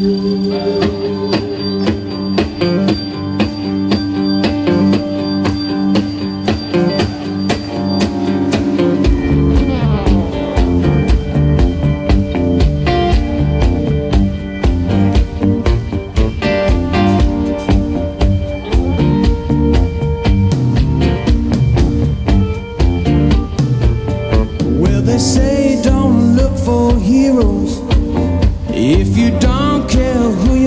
Senhor.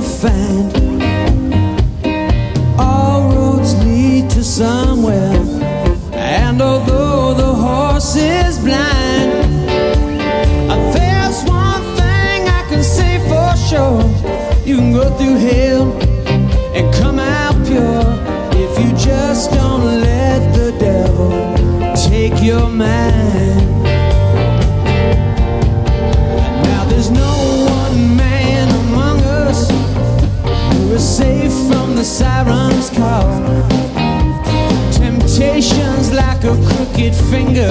find all roads lead to somewhere. And although the horse is blind, there's one thing I can say for sure. You can go through hell and come out pure if you just don't let from the siren's call. Temptations like a crooked finger.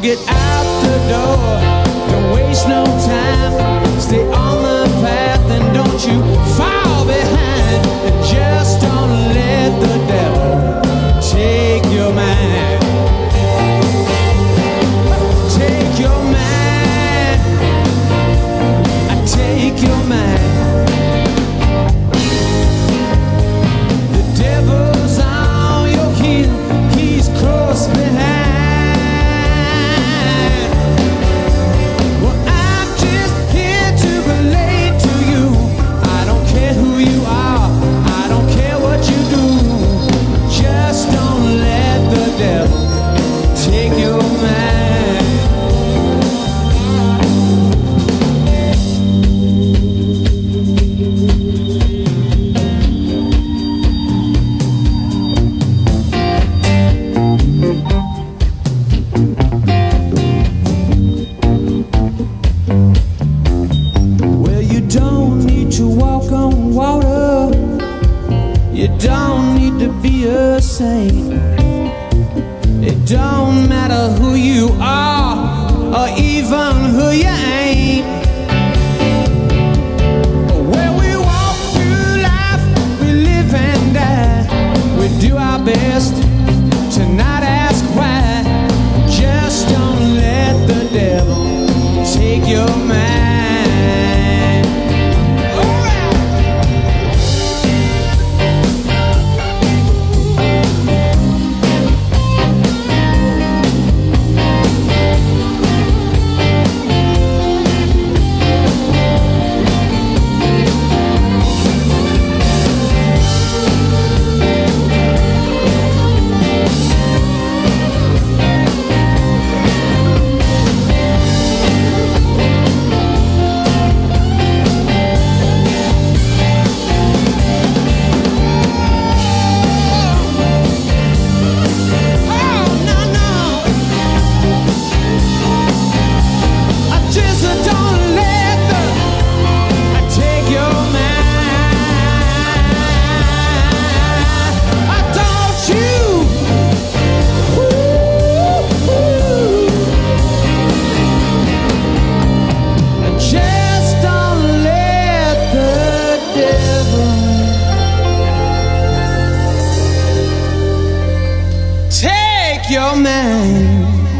Get out the door, don't waste no time, stay on the don't matter who you are or even who you are. your man.